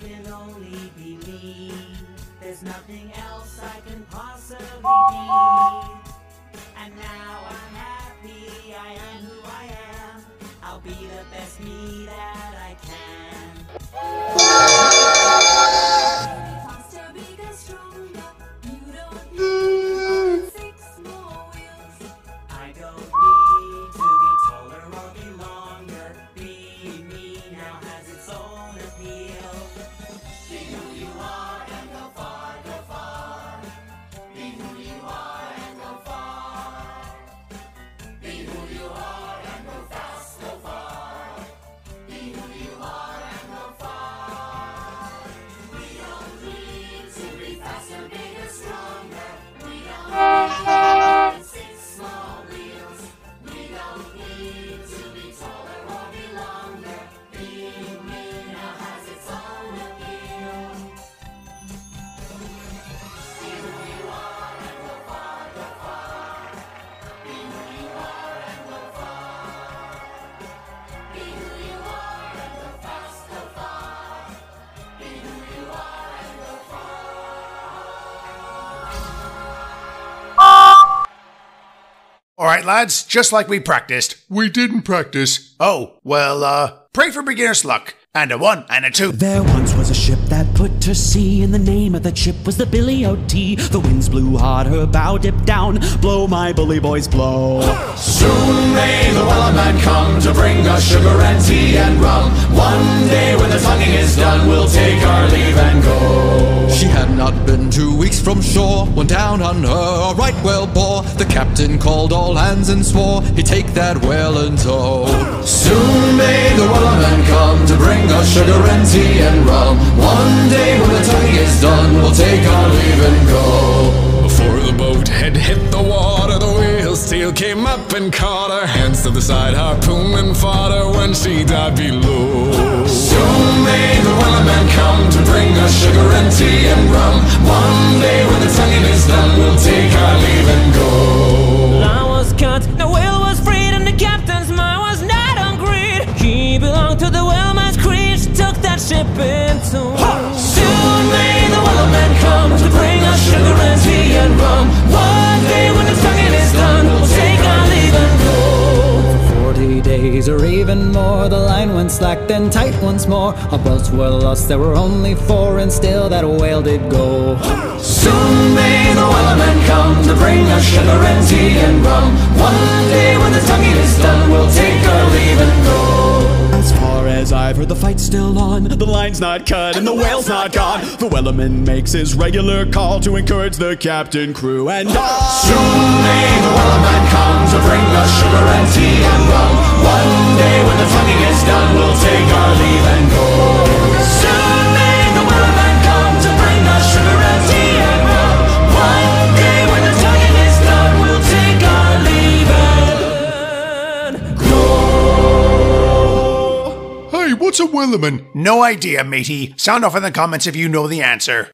can only be me. There's nothing else I can possibly be. And now I'm happy, I am who I am. I'll be the best me that All right, lads, just like we practiced. We didn't practice. Oh, well, uh, pray for beginner's luck. And a one and a two. There once was a ship that put to sea, and the name of that ship was the Billy o' Tea The winds blew hard, her bow dipped down. Blow, my bully boys, blow. Soon may the Wellerman come to bring us sugar and tea and rum. One day when the tonguing is done, we'll take our leave and go. She had not been two weeks from shore when down on her a right whale bore. The captain called all hands and swore he'd take that whale in tow. Soon may the Wellerman come to bring us sugar and tea and rum. One day when the tonguing is done, we'll take our leave and go. Before the boat had hit the water, the whale's tail came up and caught her. Hands to the side, harpoon and fought her when she died below. Soon may the Wellerman come to bring us sugar and tea and rum. One day when the tonguing is done, we'll take our leave and go. He to the whaleman's creed, she took that ship into. Soon may the Wellerman come to bring us sugar and tea and rum. One day when the tonguing is done, we'll take our leave and go. Forty days or even more, the line went slack, then tight once more. Our boats were lost, there were only four, and still that whale did go. Soon may the Wellerman come to bring us sugar and tea and rum. One day when the tonguing is done, we'll take our leave and go. I've heard, the fight's still on. The line's not cut and the whale's not gone. The Wellerman makes his regular call to encourage the captain, crew, and all. Soon may the Wellerman come to bring us sugar and tea and rum. One day when the tonguing what's a Wellerman? No idea, matey. Sound off in the comments if you know the answer.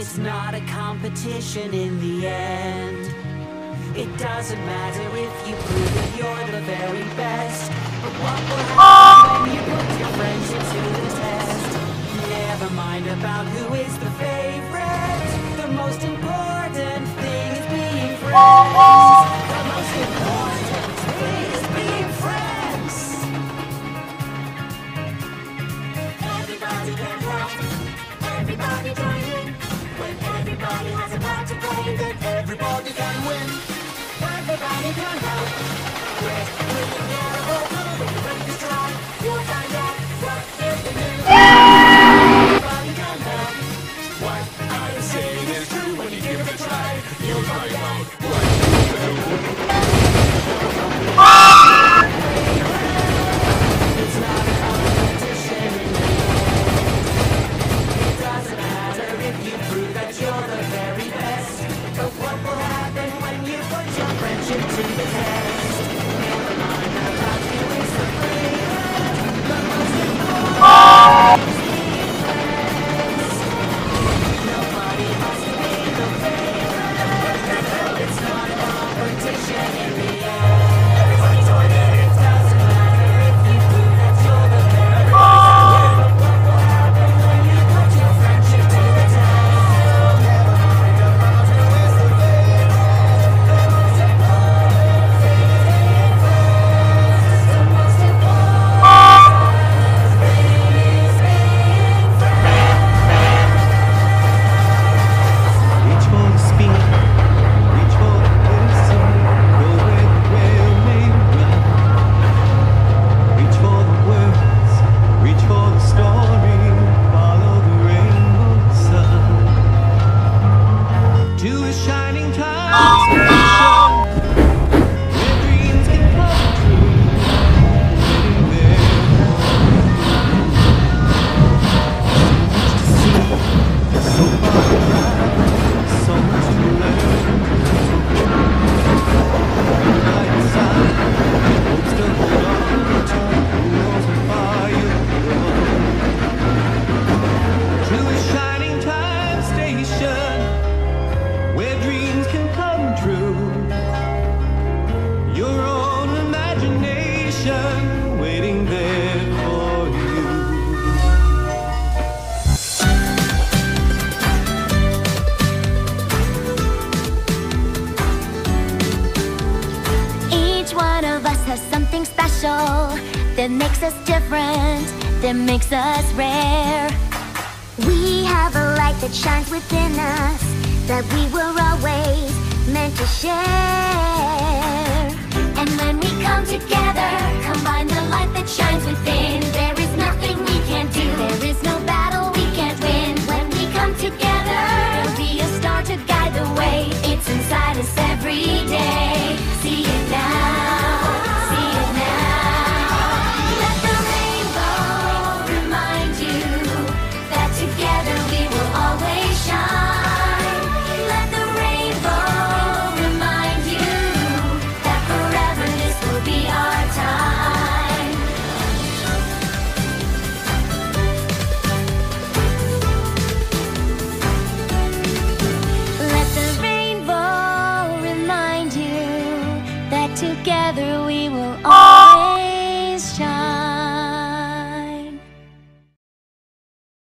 It's not a competition in the end. It doesn't matter if you prove that you're the very best. But what will happen when you put your friendship to the test? Never mind about who is the favorite. The most important thing is being friends. Everybody has a part to play, then everybody can win. Everybody can help. Whole crew, when you'll find out what is the news. Everybody can help. What I say is true when you give it a try. You'll find out what It's to the test? makes us different, that makes us rare. We have a light that shines within us, that we were always meant to share. And when we come together, combine the light that shines within, there is nothing we can't do, there is no